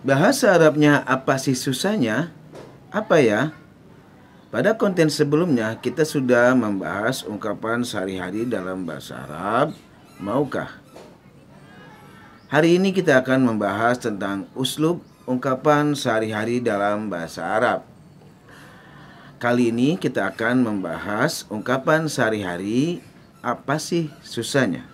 Bahasa Arabnya apa sih susahnya? Apa ya? Pada konten sebelumnya kita sudah membahas ungkapan sehari-hari dalam bahasa Arab, maukah? Hari ini kita akan membahas tentang uslub ungkapan sehari-hari dalam bahasa Arab. Kali ini kita akan membahas ungkapan sehari-hari apa sih susahnya.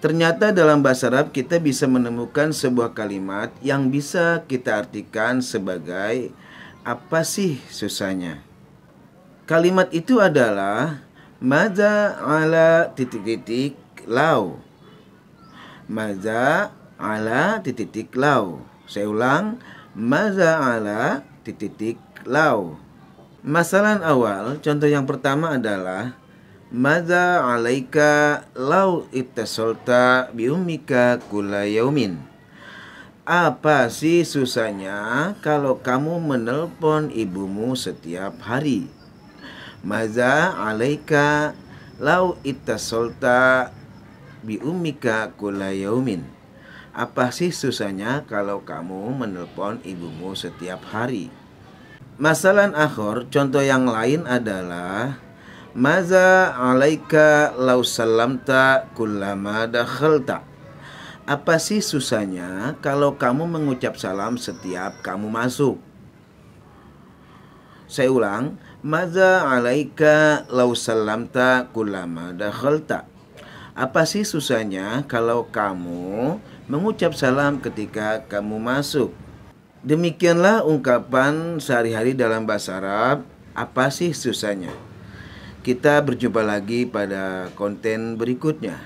Ternyata dalam bahasa Arab kita bisa menemukan sebuah kalimat yang bisa kita artikan sebagai apa sih susahnya. Kalimat itu adalah maza ala titik-titik lau. Maza ala titik-titik lau. Saya ulang, maza ala titik-titik lau. Masalah awal, contoh yang pertama adalah Mada alaika lau ittasolta biumika kula yaumin. Apa sih susahnya kalau kamu menelpon ibumu setiap hari? Maza alaika lau ittasolta biumika kula yaumin. Apa sih susahnya kalau kamu menelpon ibumu setiap hari? Masalah akhir, contoh yang lain adalah Maza alaika lau salamta kullama dakhalta. Apa sih susahnya kalau kamu mengucap salam setiap kamu masuk? Saya ulang, Maza alaika lau salamta kullama dakhalta. Apa sih susahnya kalau kamu mengucap salam ketika kamu masuk? Demikianlah ungkapan sehari-hari dalam bahasa Arab. Apa sih susahnya? Kita berjumpa lagi pada konten berikutnya.